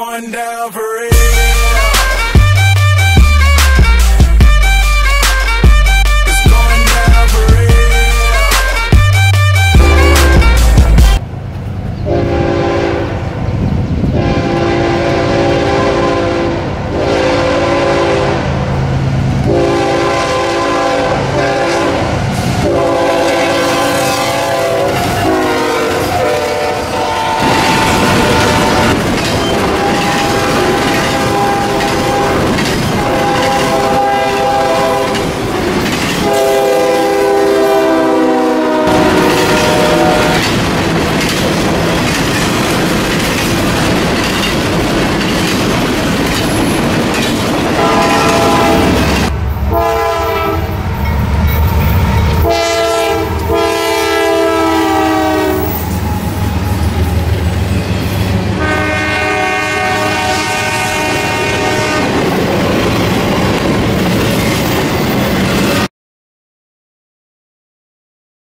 going down.